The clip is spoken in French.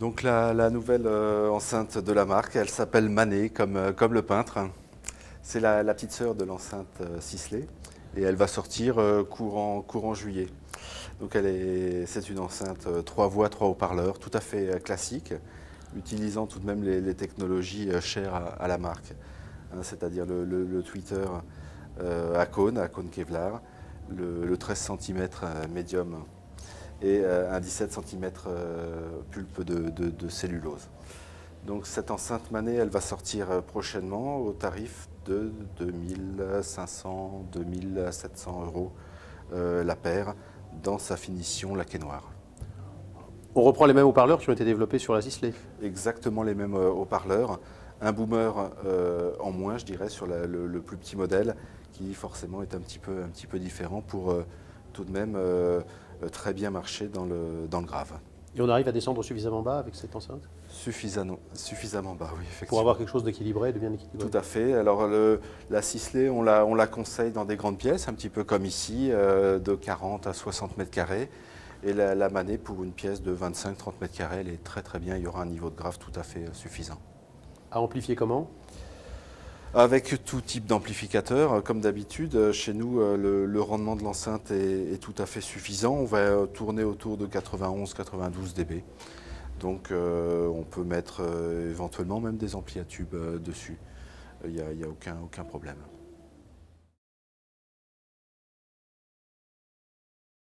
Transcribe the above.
Donc la, nouvelle euh, enceinte de la marque, elle s'appelle Manet, comme, euh, comme le peintre. C'est la, petite sœur de l'enceinte euh, et elle va sortir euh, courant, courant juillet. Donc c'est une enceinte trois voix, trois haut-parleurs, tout à fait classique, utilisant tout de même les, technologies chères à, la marque, Hein, c'est-à-dire le, euh, à cône, à cône Kevlar, le, le 13 cm médium et euh, un 17 cm pulpe de, de- de cellulose. Donc cette enceinte Manet, elle va sortir euh, prochainement au tarif de 2500, 2700 euros euh, la paire dans sa finition laqué noir. On reprend les mêmes haut-parleurs qui ont été développés sur la Sisley. Exactement les mêmes euh, haut-parleurs, un boomer euh, en moins, je dirais, sur la- le, le plus petit modèle, qui forcément est un petit peu, un petit peu différent pour euh, tout de même euh, euh, très bien marcher dans le, dans le grave. Et on arrive à descendre suffisamment bas avec cette enceinte? Suffisamment, suffisamment bas, oui, effectivement. pour avoir quelque chose d'équilibré, de bien équilibré. Tout à fait. Alors le- la Sisley, on la, on la conseille dans des grandes pièces, un petit peu comme ici, euh, de 40 à 60 mètres carrés. Et la, la Manet, pour une pièce de 25-30 mètres carrés, elle est très très bien. Il y aura un niveau de grave tout à fait suffisant. À amplifier comment? Avec tout type d'amplificateur, euh, comme d'habitude, euh, chez nous, euh, le, rendement de l'enceinte est, tout à fait suffisant. On va tourner autour de 91-92 dB. Donc on peut mettre éventuellement même des amplis à tube dessus. Il n'y a, aucun problème.